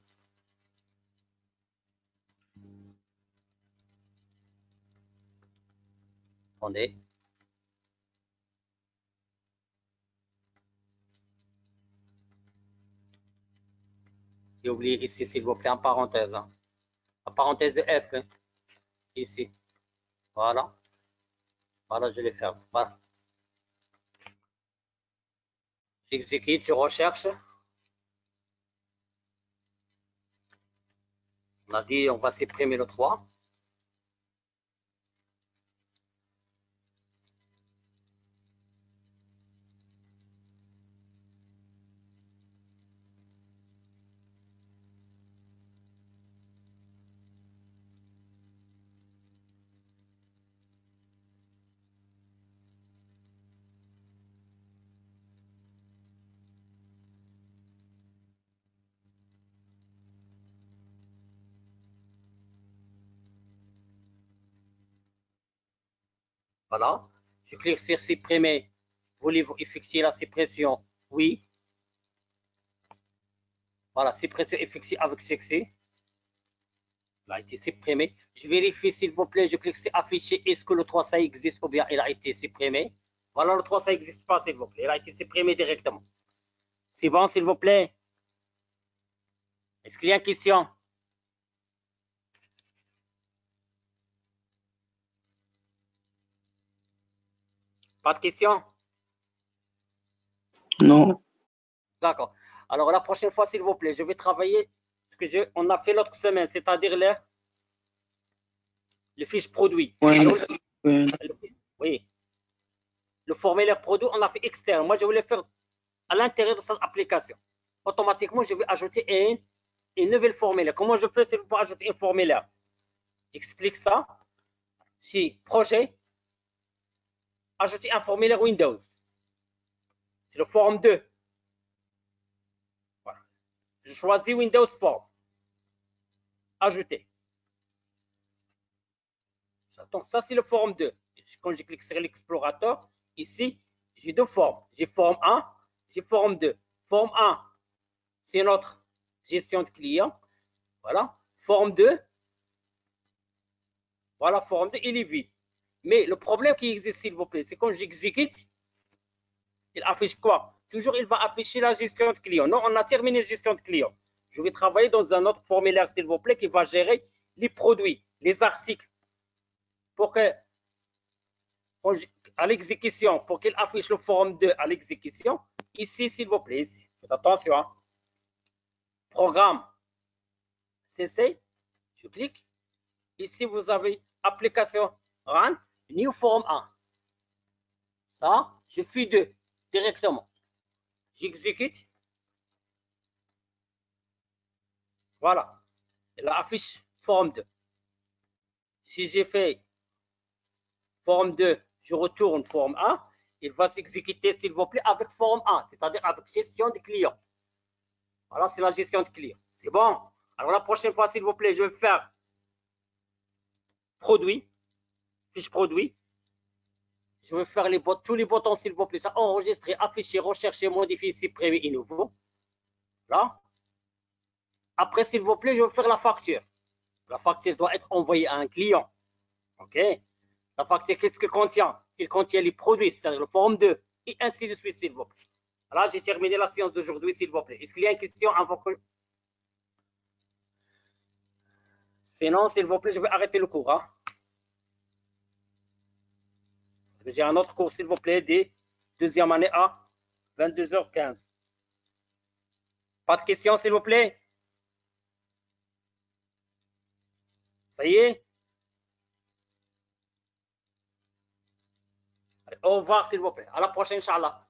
Attendez. J'ai oublié ici, s'il vous plaît, en parenthèse. Hein. En parenthèse de F. Hein. Ici. Voilà. Voilà, je les ferme. Voilà. J'exécute, je recherche. On a dit, on va supprimer le 3. Voilà. Je clique sur supprimer. Voulez-vous effectuer la suppression? Oui. Voilà, suppression effectuée avec succès. Il a été supprimé. Je vérifie s'il vous plaît. Je clique sur afficher. Est-ce que le 3 ça existe ou bien il a été supprimé? Voilà, le 3 ça n'existe pas s'il vous plaît. Il a été supprimé directement. C'est bon s'il vous plaît Est-ce qu'il y a une question? Pas de question Non. D'accord. Alors la prochaine fois, s'il vous plaît, je vais travailler ce que je, on a fait l'autre semaine, c'est-à-dire le, le fiche produit. Oui. Alors, Oui. le- oui. Le formulaire produit, on a fait externe. Moi, je voulais faire à l'intérieur de cette application. Automatiquement, je vais ajouter un, une nouvelle formulaire. Comment je fais pour ajouter un formulaire? J'explique ça. Si projet, ajouter un formulaire Windows. C'est le forme 2. Voilà. Je choisis Windows Form. Ajouter. Donc, ça, c'est le forme 2. Quand je clique sur l'explorateur, ici, j'ai deux formes. J'ai forme 1, j'ai forme 2. Forme 1, c'est notre gestion de client. Voilà. Forme 2, voilà, forme 2, il est vide. Mais le problème qui existe, s'il vous plaît, c'est quand j'exécute, il affiche quoi? Toujours, il va afficher la gestion de client. Non, on a terminé la gestion de client. Je vais travailler dans un autre formulaire, s'il vous plaît, qui va gérer les produits, les articles. Pour l'exécution, pour qu'il affiche le forme 2 à l'exécution, ici, s'il vous plaît. Faites attention. hein. Programme CC, je clique. Ici, vous avez application RAN, New Form 1. Ça, je fais 2 directement. J'exécute. Voilà. Elle affiche forme 2. Si j'ai fait forme 2, je retourne forme 1. Il va s'exécuter, s'il vous plaît, avec forme 1, c'est-à-dire avec gestion de client. Voilà, c'est la gestion de client. C'est bon? Alors la prochaine fois, s'il vous plaît, je vais faire produit, produit. Je vais faire les tous les boutons, s'il vous plaît. Ça, enregistrer, afficher, rechercher, modifier, supprimer et nouveau. Là. Après, s'il vous plaît, je vais faire la facture. La facture doit être envoyée à un client. OK La facture, qu'est-ce qu'elle contient? Il contient les produits, c'est-à-dire le forme 2, et ainsi de suite, s'il vous plaît. Là, j'ai terminé la séance d'aujourd'hui, s'il vous plaît. Est-ce qu'il y a une question avant que... Sinon, s'il vous plaît, je vais arrêter le cours. hein. J'ai un autre cours, s'il vous plaît, des deuxième année à 22h15. Pas de questions, s'il vous plaît? Ça y est? Allez, Au revoir, s'il vous plaît. À la prochaine, Inch'Allah.